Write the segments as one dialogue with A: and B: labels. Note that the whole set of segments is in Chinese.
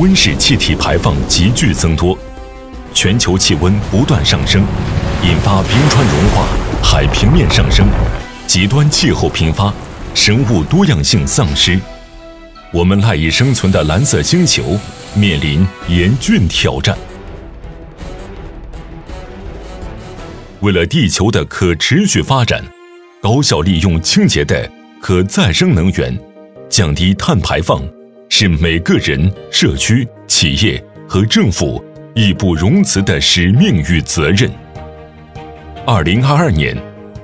A: 温室气体排放急剧增多，全球气温不断上升，引发冰川融化、海平面上升，极端气候频发，生物多样性丧失，我们赖以生存的蓝色星球面临严峻挑战。为了地球的可持续发展，高效利用清洁的可再生能源，降低碳排放，是每个人、社区、企业和政府义不容辞的使命与责任。二零二二年，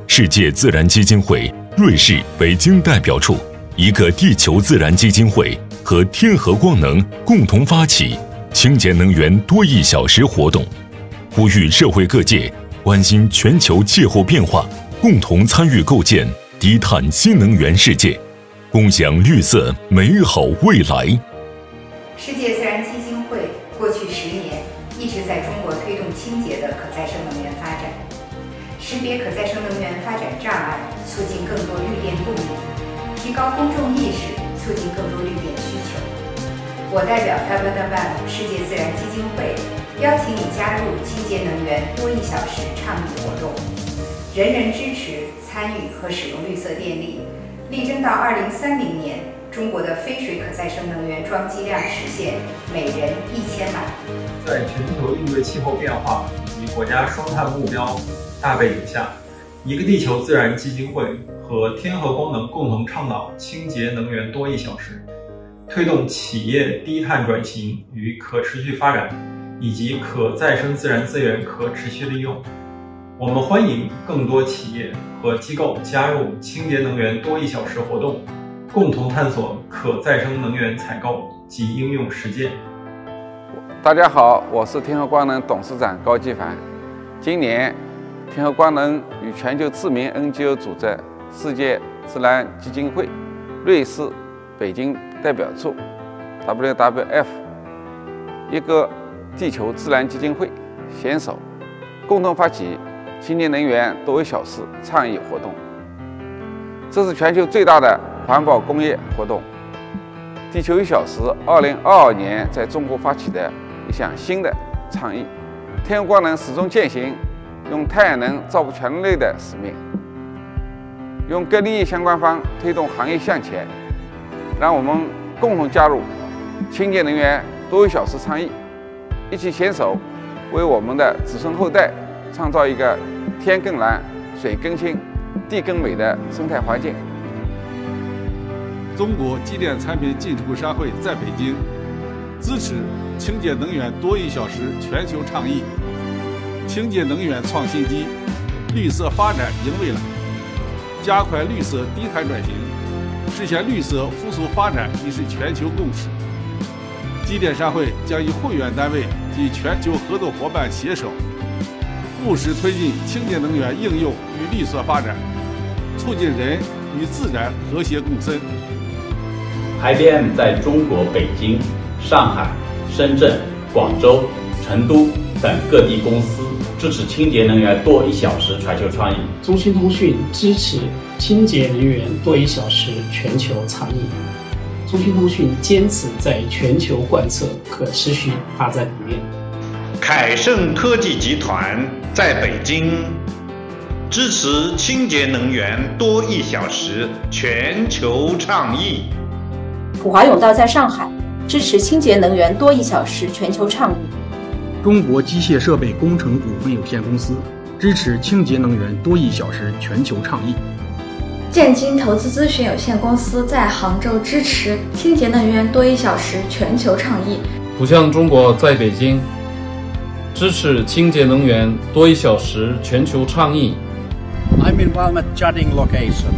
A: 世界自然基金会瑞士北京代表处、一个地球自然基金会和天合光能共同发起清洁能源多一小时活动，呼吁社会各界。关心全球气候变化，共同参与构建低碳新能源世界，共享绿色美好未来。
B: 世界自然基金会过去十年一直在中国推动清洁的可再生能源发展，识别可再生能源发展障碍，促进更多绿电供应，提高公众意识，促进更多绿电需求。我代表 WWF 世界自然基金会。邀请你加入清洁能源多一小时倡议活动，人人支持参与和使用绿色电力，力争到二零三零年，中国的非水可再生能源装机量实现每人一千瓦。
C: 在全球应对气候变化以及国家双碳目标大背景下，一个地球自然基金会和天合光能共同倡导清洁能源多一小时，推动企业低碳转型与可持续发展。以及可再生自然资源可持续利用，我们欢迎更多企业和机构加入清洁能源多一小时活动，共同探索可再生能源采购及应用实践。
D: 大家好，我是天合光能董事长高继凡。今年，天合光能与全球知名 NGO 组织世界自然基金会瑞士北京代表处 （WWF） 一个。地球自然基金会携手共同发起清洁能源多一小时倡议活动。这是全球最大的环保工业活动。地球一小时二零二二年在中国发起的一项新的倡议。天光能始终践行用太阳能照顾全人类的使命，用各利益相关方推动行业向前。让我们共同加入清洁能源多一小时倡议。一起携手，为我们的子孙后代创造一个天更蓝、水更清、地更美的生态环境。
E: 中国机电产品进出口商会在北京支持清洁能源多一小时全球倡议，清洁能源创新机，绿色发展迎未来，加快绿色低碳转型，实现绿色复苏发展已是全球共识。机电商会将与会员单位及全球合作伙伴携手，务实推进清洁能源应用与绿色发展，促进人与自然和谐共生。
F: IBM 在中国北京、上海、深圳、广州、成都等各地公司支持清洁能源多一小时全球倡议。
G: 中兴通讯支持清洁能源多一小时全球倡议。中兴通讯坚持在全球贯彻可持续发展理念。
H: 凯盛科技集团在北京支持清洁能源多一小时全球倡议。
I: 普华永道在上海支持清洁能源多一小时全球倡议。
J: 中国机械设备工程股份有限公司支持清洁能源多一小时全球倡议。
K: 建金投资咨询有限公司在杭州支持清洁能源多一小时全球倡议。
L: 浦项中国在北京支持清洁能源多一小时全球倡议。
M: I'm in Walmet Jutting location.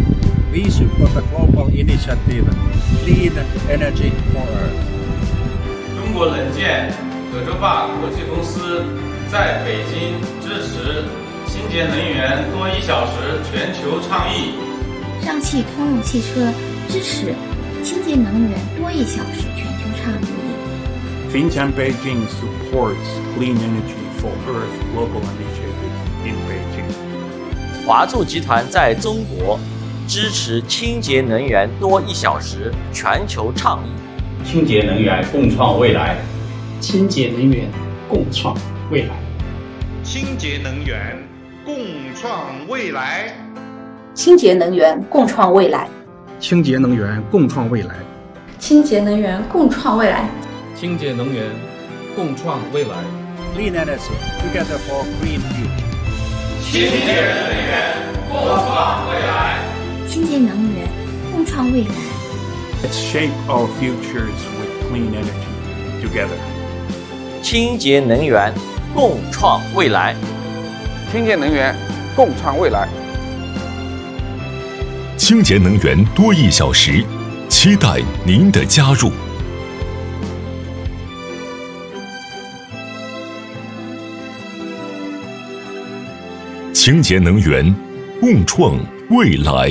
M: We support the global initiative Clean Energy for Earth.
L: 中国冷建葛洲坝国际公司在北京支持清洁能源多一小时全球倡议。
N: 上汽通用汽车支持清洁能源多一小时全球倡议。
O: FinCEN Beijing supports clean energy for Earth global initiative in Beijing.
P: 华住集团在中国支持清洁能源多一小时全球倡议。
F: 清洁能源共创未来。
G: 清洁能源，共创未来。
H: 清洁能源，共创未来。
I: 清洁能源，共创未来。
J: 清洁能源，共创未来。
K: 清洁能源，共创未来。
Q: 清洁能源，共创未来。
M: Clean energy together for green future.
L: 清洁能源，共创未来。
N: 清洁能源，共创未来。
O: Let's shape our futures with clean energy together.
P: 清洁能源，共创未来。
D: 清洁能源，共创未来。
A: 清洁能源多一小时，期待您的加入。清洁能源，共创未来。